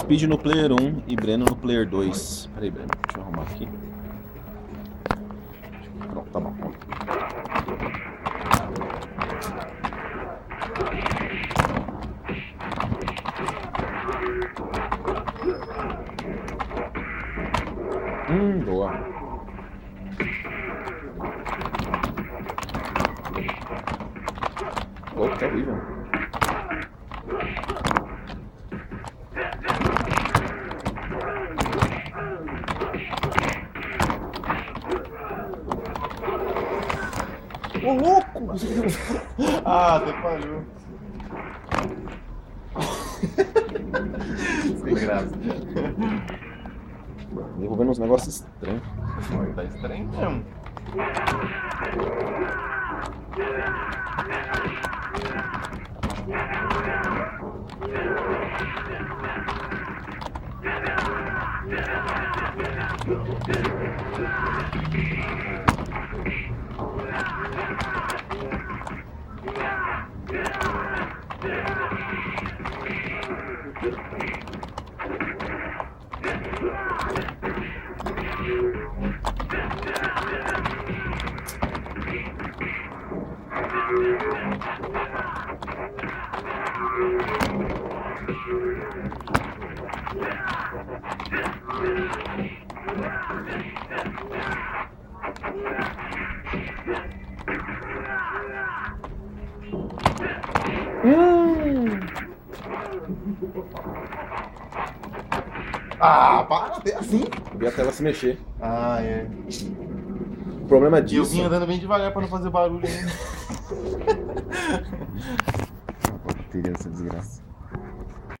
Speed no player 1 e Breno no player 2. Peraí, Breno, deixa eu arrumar aqui. Pronto, tá bom. Hum, boa. Pô, tá horrível. Ô, louco! Ah, até falhou. Sem graça. Derrubando uns negócios estranhos. Tá estranho mesmo. Mm. Ah, para, até assim. Eu vi a tela se mexer. Ah, é. O problema E eu disso. vim andando bem devagar pra não fazer barulho ainda. Bateria dessa desgraça.